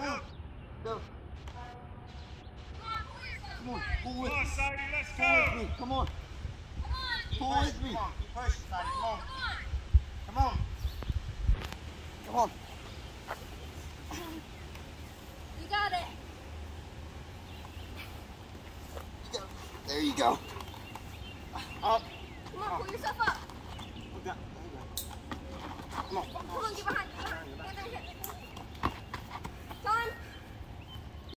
Come on. Go. Come on. Pull with me. Pull with me. Come on. Pull with me. Come on. Keep pushing, Sadie. Come on. Come on. Come on. You got it. There you go. Up. Come on, pull yourself up. Come on, come on, get behind, get behind.